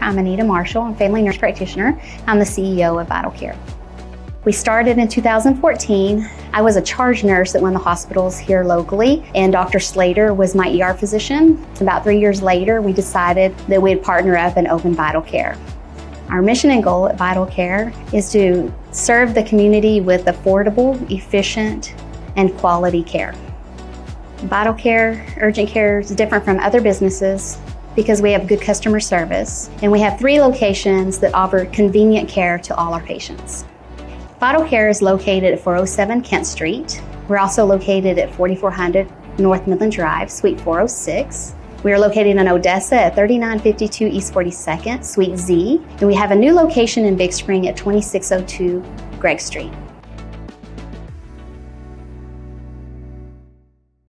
I'm Anita Marshall. I'm family nurse practitioner. I'm the CEO of Vital Care. We started in 2014. I was a charge nurse at one of the hospitals here locally, and Dr. Slater was my ER physician. About three years later, we decided that we'd partner up and open Vital Care. Our mission and goal at Vital Care is to serve the community with affordable, efficient, and quality care. Vital Care, urgent care is different from other businesses because we have good customer service and we have three locations that offer convenient care to all our patients. Vital Care is located at 407 Kent Street. We're also located at 4400 North Midland Drive, Suite 406. We are located in Odessa at 3952 East 42nd, Suite Z, and we have a new location in Big Spring at 2602 Gregg Street.